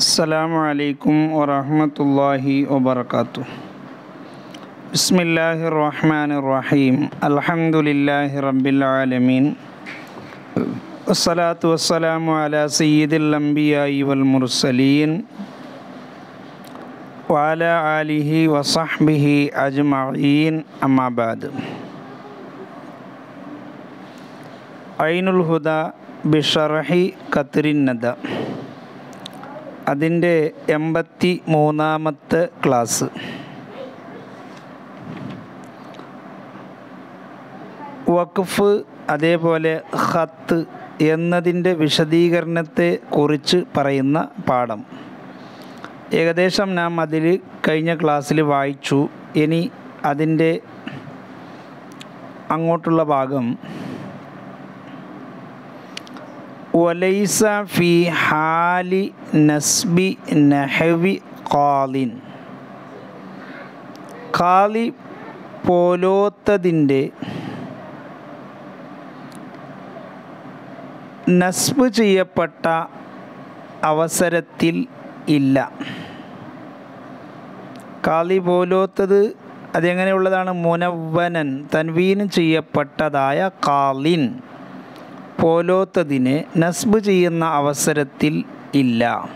السلام عليكم ورحمة الله وبركاته. بسم الله الرحمن الرحيم. الحمد لله رب العالمين. والصلاة والسلام على سيد الأنبياء والمرسلين وعلى آله وصحبه أجمعين. أما بعد. عين الهدى بشرح قطر الندى. അതിന്റെ എൺപത്തി മൂന്നാമത്തെ ക്ലാസ്. വഖഫ് അതേപോലെ ഹത്ത് എന്നതിന്റെ വിശദീകരണത്തെ കുറിച്ച് പറയുന്ന പാഠം. ഏകദേശം നാം അതിൽ കഴിഞ്ഞ ക്ലാസ്സിൽ വായിച്ചു. ഇനി അതിന്റെ അങ്ങോട്ടുള്ള ഭാഗം വലൈസ ഫി ഹാലി നസ്ബി നഹവി ഖാലിൻ ഖാലി പോലോത്തതിന്റെ നസ്ബ് ചെയ്യപ്പെട്ട അവസരത്തിൽ ഇല്ല. കാലി പോലോത്തത് അതെങ്ങനെയുള്ളതാണ്? മുനവ്വനൻ തൻവീനും ചെയ്യപ്പെട്ടതായ കാലിൻ പോലോത്തതിന് നസ്ബ് ചെയ്യുന്ന അവസരത്തിൽ ഇല്ല.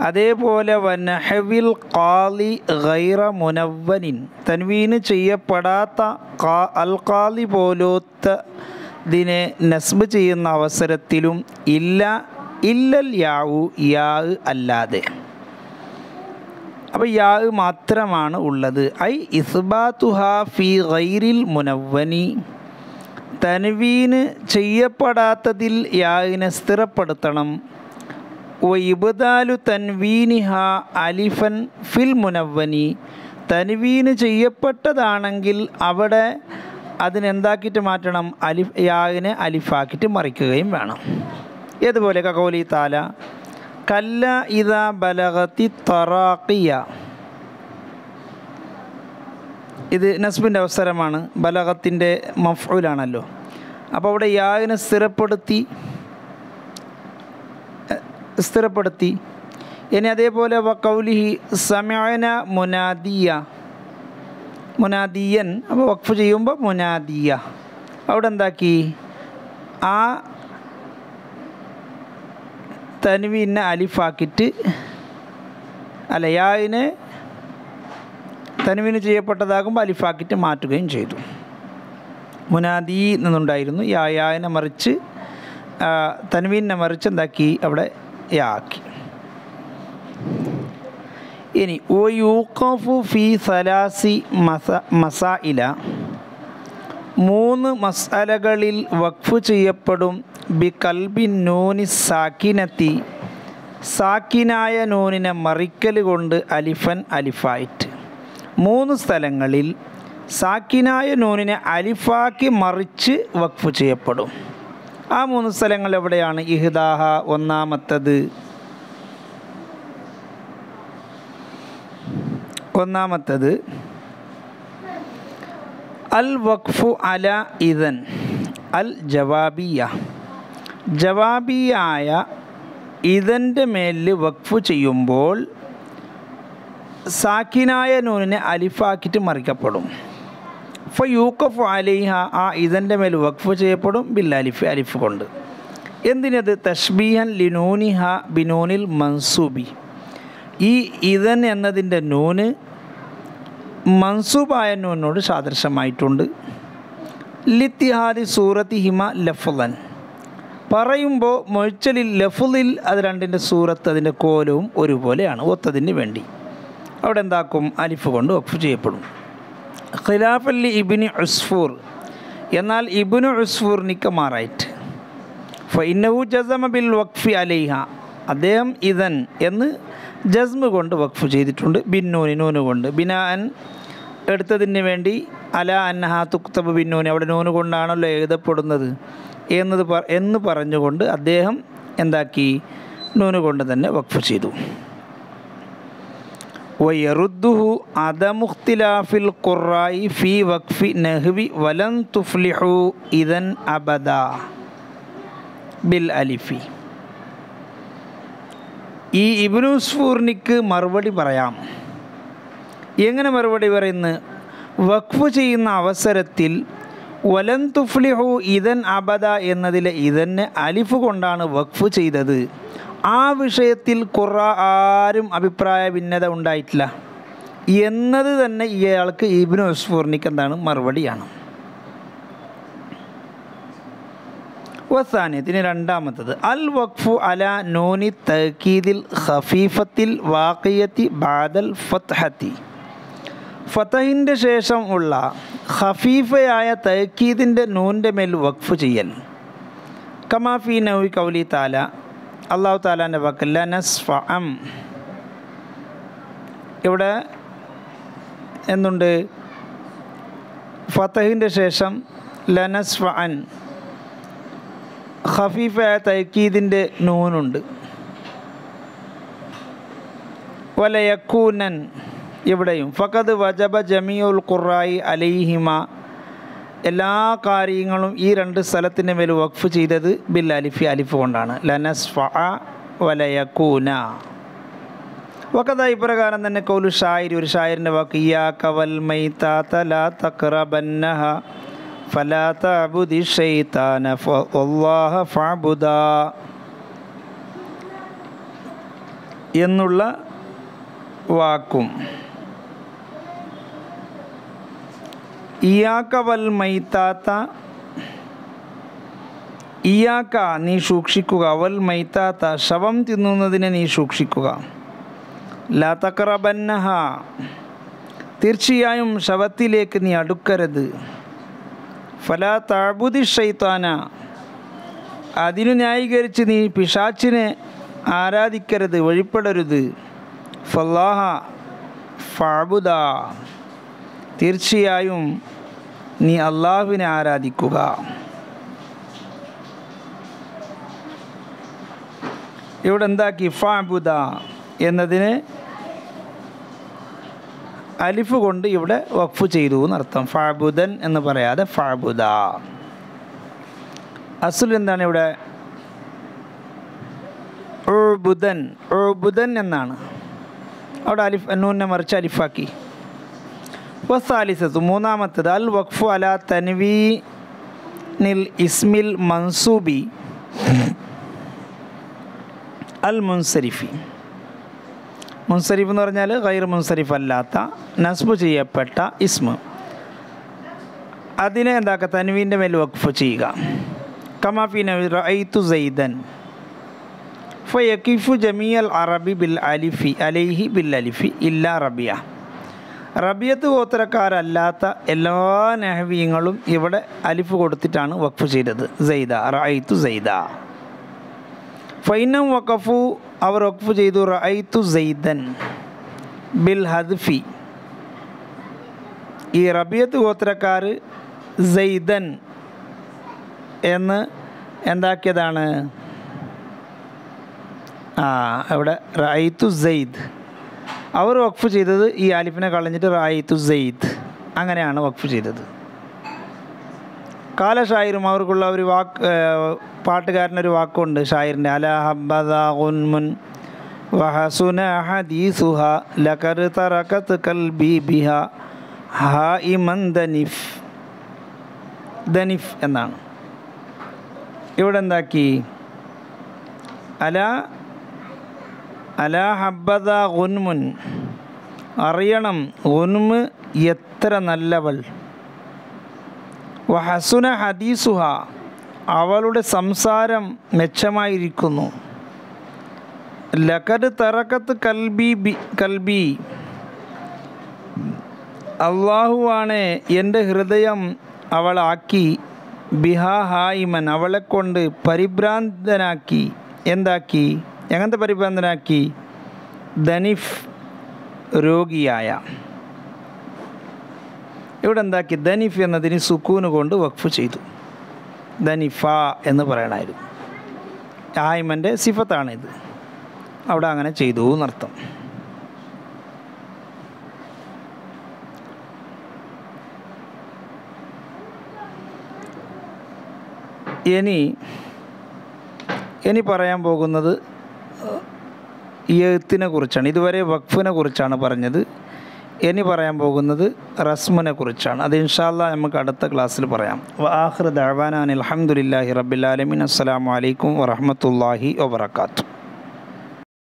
അതേപോലെ വനഹവിൽ കാലി ഗൈറ മുനവനിൻ തൻവീന് ചെയ്യപ്പെടാത്ത കാ അൽ കാലി പോലോത്തതിനെ നസ്ബ് ചെയ്യുന്ന അവസരത്തിലും ഇല്ല. ഇല്ലൽ യാവു യാ അല്ലാതെ. അപ്പോൾ യാ മാത്രമാണ് ഉള്ളത്. I ഇസ്ബാത്തുഹ phi ഗൈറിൽ മുനവ്വനി. തൻവീന് ചെയ്യപ്പെടാത്തതിൽ യാഗിനെ സ്ഥിരപ്പെടുത്തണം. ഒ ഇബദാലു തൻവീനിഹ അലിഫൻ ഫിൽ മുനവനി തൻവീന് ചെയ്യപ്പെട്ടതാണെങ്കിൽ അവിടെ അതിനെന്താക്കിയിട്ട് മാറ്റണം? അലിഫ് യാവിനെ അലിഫാക്കിയിട്ട് മറിക്കുകയും വേണം. ഏതുപോലെ കകോലി താല. കല്ല ഇതാ ബലഗത്തി തറാക്കിയ ഇത് നസ്ബിന്റെ അവസരമാണ് ബലഹത്തിന്റെ മഫ്ഊലാണല്ലോ. അപ്പോൾ അവിടെ യാവിനെ സ്ഥിരപ്പെടുത്തി സ്ഥിരപ്പെടുത്തി. ഇനി അതേപോലെ കൗലിഹി സമയന മുനാദിയ മുനാദിയൻ അപ്പോൾ വഖഫ് ചെയ്യുമ്പോൾ മുനാദിയ. അവിടെ എന്താക്കി? ആ തനുവിനെ അലിഫാക്കിയിട്ട് അല്ല യാവിനെ തനുവിന് ചെയ്യപ്പെട്ടതാകുമ്പോൾ അലിഫാക്കിറ്റ് മാറ്റുകയും ചെയ്തു. മുനാദി എന്നുണ്ടായിരുന്നു ഈ ആയാനെ മറിച്ച് തനുവീനെ മറിച്ച് എന്താക്കി? അവിടെ യാക്കി ഇനി ഓ യൂക്കഫു ഫി സലാസി മസ മസായില മൂന്ന് മസാലകളിൽ വഖഫ് ചെയ്യപ്പെടും. ബി കൽബി നൂനി സാക്കിനത്തി. സാക്കിനായ നൂനിനെ മറിക്കൽ കൊണ്ട് അലിഫൻ അലിഫായിട്ട്. മൂന്ന് സ്ഥലങ്ങളിൽ സാക്കിനായ നൂനിനെ അലിഫാക്കി മറിച്ച് വഖഫ് ചെയ്യപ്പെടും. ആ മൂന്ന് സ്ഥലങ്ങൾ എവിടെയാണ്? ഇഹ്ദാഹ ഒന്നാമത്തത്. ഒന്നാമത്തത് അൽ വഖഫു അല ഇദൻ അൽ ജവാബിയ. ജവാബിയായ ഇതന്റെ മേലിൽ വഖഫ് ചെയ്യുമ്പോൾ സാക്കിനായ നൂനിനെ അലിഫാക്കിയിട്ട് മറിക്കപ്പെടും. ഫ യൂക്കഫ് അലിഹ ആ ഇതന്റെ മേൽ വഖഫ് ചെയ്യപ്പെടും ബിൽ അലിഫ് അലിഫ് കൊണ്ട്. എന്തിനത്? തഷ്ബീഹൻ ലിനൂനിഹ ബിനൂനിൽ മൻസൂബി. ഈ ഇതൻ എന്നതിന്റെ നൂന് മൻസൂബായ നൂനോട് സാദൃശ്യമായിട്ടുണ്ട്. ലിത്തിഹാദി സൂറത്തി ഹിമ ലഫുലൻ പറയുമ്പോൾ മൊഴിച്ചലിൽ ലഫുലിൽ അത് രണ്ടിന്റെ സൂറത്ത് അതിന്റെ കോലവും ഒരുപോലെയാണ് ഒത്തതിന് വേണ്ടി. അവിടെ എന്താക്കും? അലിഫ് കൊണ്ട് വഖഫ് ചെയ്യപ്പെടും. ഖിലാഫല്ലി ഇബിന് ഉസ്ഫൂർ. എന്നാൽ ഇബിന് ഉസ്ഫൂർ നിക്കമാറായിട്ട് ഫൈനവു ജസമ ബിൽ വഖഫി അലൈഹ. അദ്ദേഹം ഇതൻ എന്ന് ജസ്മ കൊണ്ട് വഖഫ് ചെയ്തിട്ടുണ്ട്. ബിന്നൂനി നൂന് കൊണ്ട്. ബിനാൻ എടുത്തതിന് വേണ്ടി അല അന്നഹ തുക്തബ് ബിന്നൂനി. അവിടെ നൂന് കൊണ്ടാണല്ലോ എഴുതപ്പെടുന്നത് എന്നത് എന്ന് പറഞ്ഞുകൊണ്ട് അദ്ദേഹം എന്താക്കി? നൂന് കൊണ്ട് തന്നെ വഖഫ് ചെയ്തു. വയറുദ്ദുഹു അദമുഖ്തിലാഫിൽ ഖുറായി ഫി വഖ്ഫി നഹ്വി വലൻ തുഫ്ലിഹു ഇദൻ അബദ. ബിൽ അലിഫി. ഈ ഇബ്നുസ്ഫൂർണിക്ക് മറുപടി പറയാം. എങ്ങനെ മറുപടി പറയുന്നത് വഖഫ് ചെയ്യുന്ന അവസരത്തിൽ വലൻ തുഫ്ലിഹു ഇതൻ അബദ എന്നതിലെ ഇതന്നെ അലിഫ് കൊണ്ടാണ് വഖഫ് ചെയ്തത്. ആ വിഷയത്തിൽ കുറ ആരും അഭിപ്രായ ഭിന്നത ഉണ്ടായിട്ടില്ല. എന്നത് തന്നെ ഇയാൾക്ക് ഇബ്നു ഉസ്ഫൂർണിക്ക് എന്താണ്? മറുപടിയാണ്. വസാനിയത്തിന് രണ്ടാമത്തത്. അൽ വഖഫു അല നൂനി തഹീദിൽ ഖഫീഫത്തിൽ വാക്കിയത്തി ബാദൽ ഫത്ഹത്തി. ഫതഹിന്റെ ശേഷം ഉള്ള ഖഫീഫയായ തഹീദിന്റെ നൂന്റെ മേൽ വഖഫ് ചെയ്യൽ. കമാഫി നൌ കൗലി താല അള്ളാഹു താലാന്റെ വാക്ക് നസ്ഫ അം ഇവിടെ എന്നുണ്ട് ഫതഹിന്റെ ശേഷം ലനസ്ഫ അൻ ഖഫീഫായ തൈക്കീദിന്റെ നൂനുണ്ട്. വലയക്കൂനൻ ഇവിടെയും. ഫഖദ് വജബ ജമിയുൽ ഖുറായി അലൈഹിമ എല്ലാ കാര്യങ്ങളും ഈ രണ്ട് സ്ഥലത്തിന്റെ മേൽ വഖഫ് ചെയ്തത് ബിൽ അലിഫി അലിഫ് കൊണ്ടാണ്. ലനസ് ഫ വലയക്കൂന വക്കത ഇപ്രകാരം തന്നെ കൗലു ഷായിരി ഒരു ഷായരിന്റെ വാക്ക് ഇയാ കവൽ ഫഅബുദ. എന്നുള്ള വാക്കും. ഇയാക്ക മൈത്താത്ത ഇയാക്ക നീ സൂക്ഷിക്കുക. വൽ മൈത്താത്ത ശവം തിന്നുന്നതിനെ നീ സൂക്ഷിക്കുക. ലതക്രബന്നഹ തീർച്ചയായും ശവത്തിലേക്ക് നീ അടുക്കരുത്. ഫലാ താബുദി ഷൈത്താന അതിനു ന്യായീകരിച്ച് നീ പിശാച്ചിനെ ആരാധിക്കരുത് വഴിപ്പെടരുത് ഫല്ലാഹ ഫാബുദ തീർച്ചയായും നീ അള്ളാഹുവിനെ ആരാധിക്കുക. ഇവിടെ എന്താക്കി? ഫാബുദ എന്നതിന് അലിഫ് കൊണ്ട് ഇവിടെ വഖഫ് ചെയ്തു എന്നർത്ഥം. ഫാബുദൻ എന്ന് പറയാതെ ഫാബുദ അസുൽ എന്താണ് ഇവിടെ? ബുധൻ ബുധൻ എന്നാണ്. അവിടെ അലിഫ് എന്നൂന്നെ മറിച്ച് അലിഫാക്കി. വസാലിസത്ത് മൂന്നാമത്തത് അൽ വഖഫു അല തൻവീനിൽ ഇസ്മിൽ മൻസൂബി. അൽ മുൻസരിഫി. മുൻസരിഫ് എന്ന് പറഞ്ഞാൽ ഗൈർ മുൻസരിഫ് അല്ലാത്ത നസ്ബ് ചെയ്യപ്പെട്ട ഇസ്മ. അതിനെ എന്താക്കുക തൻവീന്റെ മേൽ വഖഫ് ചെയ്യുക. കമാഫി നൈത്തു സൈദൻ ഫയക്കിഫു ജമിയൽ അറബി ബിൽ അലിഫി അലൈഹി ബിൽ അലിഫി ഇല്ല റബിയ. റബിയത്ത് ഗോത്രക്കാരല്ലാത്ത എല്ലാ നെഹവീങ്ങളും ഇവിടെ അലിഫ് കൊടുത്തിട്ടാണ് വഖഫ് ചെയ്തത്. സെയ്ദ റഅയ്തു സെയ്ദ ഫൈനം വഖഫു അവർ വഖഫ് ചെയ്തു റഅയ്തു സൈദൻ ബിൽ ഹദ്ഫി. ഈ റബിയത്ത് ഗോത്രക്കാർ സൈദൻ എന്ന് എന്താക്കിയതാണ്? ആ അവിടെ റൈത്തു സെയ്ദ്. അവർ വഖഫ് ചെയ്തത് ഈ ആലിഫിനെ കളഞ്ഞിട്ട് റായിത്തു സെയ്ദ്. അങ്ങനെയാണ് വഖഫ് ചെയ്തത്. കാല അവർക്കുള്ള ഒരു വാക്ക് പാട്ടുകാരനൊരു വാക്കുണ്ട് ഷായറിന്റെ അല ഹബ്ബദ ഗുൻമുൻ വഹസുന ഹദീസുഹ ലകർ തറകത്ത് കൽബി ബിഹ ഹ ഇമൻ ദനിഫ്. ദനിഫ് എന്നാണ്. ഇവിടെ എന്താക്കി അല അല ഹബ്ബദ ഗുൻമുൻ. അറിയണം ഗുൻമ് എത്ര നല്ലവൾ. വഹസുന ഹദീസുഹ. അവളുടെ സംസാരം മെച്ചമായിരിക്കുന്നു. ലക്കത് തറക്കത്ത് കൽബി ബി കൽബി. അള്ളാഹുവാണ് എന്റെ ഹൃദയം അവളാക്കി ബിഹാ ഹായിമൻ അവളെ കൊണ്ട് പരിഭ്രാന്തനാക്കി. എന്താക്കി? എങ്ങനത്തെ പരിഭ്രാന്തനാക്കി? ധനിഫ് രോഗിയായ. ഇവിടെ എന്താക്കി? ധനിഫ് എന്നതിന് സുക്കൂന് കൊണ്ട് വഖഫ് ചെയ്തു. ധനിഫ എന്ന് പറയണമായിരുന്നു ആയ്മന്റെ സിഫത്താണിത്. അവിടെ അങ്ങനെ ചെയ്തു എന്നർത്ഥം. ഇനി ഇനി പറയാൻ പോകുന്നത് എഴുത്തിനെ കുറിച്ചാണ് ഇതുവരെ വഖഫിനെ കുറിച്ചാണ് പറഞ്ഞത്. ഇനി പറയാൻ പോകുന്നത് റസ്മിനെ കുറിച്ചാണ്. അത് ഇൻഷാല്ല നമുക്ക് അടുത്ത ക്ലാസ്സിൽ പറയാം. ആഹ്റ ദഅവാനാൻ അലഹമുല്ലാഹി റബ്ബിലാലമിൻ അസ്സലാമു അലൈക്കും വറഹമത്തല്ലാഹി വബർക്കാത്തു